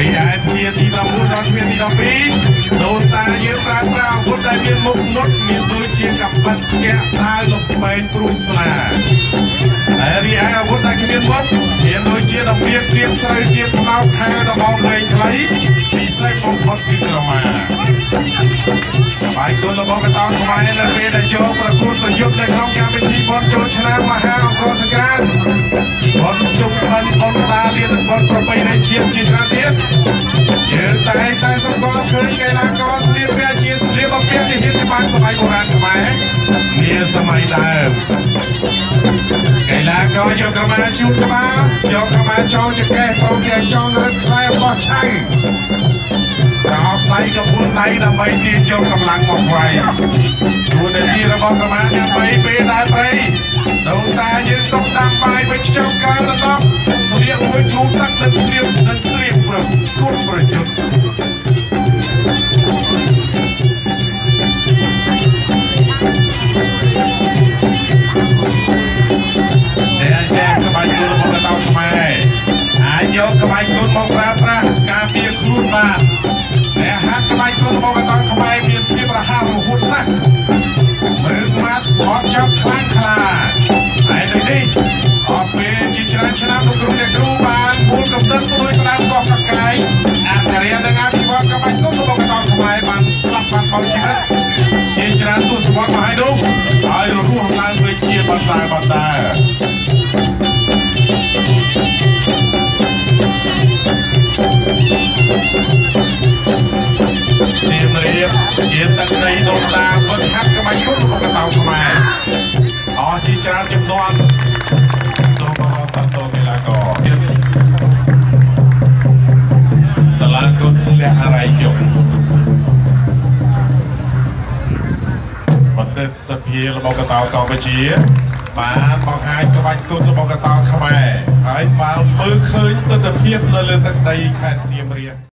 រីឯទ្វារទី9ដល់ទ្វារទី12ដូនតាយើងប្រើប្រាស់អាវុធដែលមានមុខមុតមានដូចជាកាបិតផ្គាក់ដាវលំបែងព្រួញស្លាហើយរីឯអាវុធដែលគ្មានមុតមានដូចជាដំៀបទៀបស្រូវទៀបផ្នោតខែដបងវែងខ្លីពិសេសបំផុតគឺក្រមា បាយគុណរបស់កតោខ្មែរនៅពេលដែលយកប្រកួតប្រយុទ្ធនៅក្នុងកម្មវិធីបុណ្យចូលឆ្នាំមហាអង្គរសង្ក្រាន្តបុណ្យជុំបិណ្ឌបុណ្យតាលានបុណ្យប្រពៃណីជាតិជាច្រើនទៀតយើងតែងតែសម្គាល់ឃើញកីឡាករស្លៀកពាក់ជាស្លៀកបំពាក់ទាហានជាបានសម័យបុរាណខ្មែរនាសម័យដើមកីឡា ករយកក្រមាជូតក្បាលយកក្រមាចងចង្កេះព្រមទាំងចងរឹតខ្សែបោះឆៅប្រហោបដៃក៏ពួនដៃដើម្បីទាញយកកម្លាំងមកវាយទួនាទីរបស់កម្មាដើម្បីពេលដើរព្រៃដូនតាយើងຕົកដាំបាយវិញខ្ចប់ក្រៅរដប់ស្លៀកមួយធូបទឹកនិងស្លៀកនិងត្រៀមប្រគុណប្រយុទ្ធ កក្បាច់គុណមកប្រើប្រាស់ការពារខ្លួនបានអ្នកហាត់ក្បាច់គុណរបស់កតោខ្មែរមានភាពរហ័សរហួនណាស់មើលម៉ាត់អត់ចាប់ខ្លាំងខ្លាហើយដូចនេះអស់ពេលជាច្រើនឆ្នាំលោកគ្រូអ្នកគ្រូបានមូលកំណត់មួយផ្ដើមកោះកកាយអភិរិយនិងអភិវឌ្ឍក្បាច់គុណរបស់កតោខ្មែរបានស្លាប់បានបោជីវិតជាច្រើនទស្សវត្សរ៍មកហើយនោះហើយរស់ឡើងវិញជាបន្តើបន្តើ សៀមរាបជាទឹកដីដូនតាវឹកហាត់ក្បាច់គុណរបស់កតោខ្មែរអស់ជាច្រើនចំនួនសូមអរសាទរកីឡាករទៀតសាលាគុណលះអរៃយុបណ្ឌិតសភារបស់កតោកម្ពុជា បានបង្ហាញក្បាច់គុណរបស់កតោខ្មែរហើយបានមើលឃើញទស្សនភាពនៅលើទឹកដីខេត្តសៀមរាប